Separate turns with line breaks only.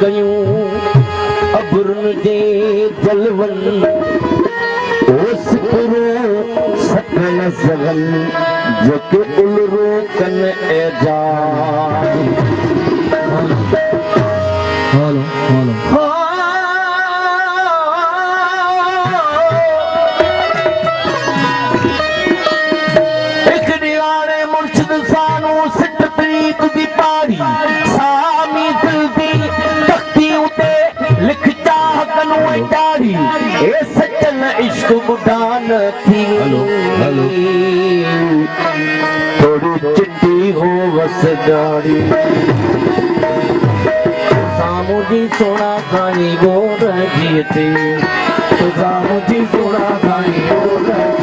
कयूं अबरुन जे जलवन। ओस करो सकल जगन जो के उलरो कन एजा लिखता हक नु ए सचन इश्क बुढान थी। Hello hello. थोड़ी चिट्टी हो बस गाड़ी सामुजी सोना खाई गोर थी। तो सामुजी सोना खाई गोर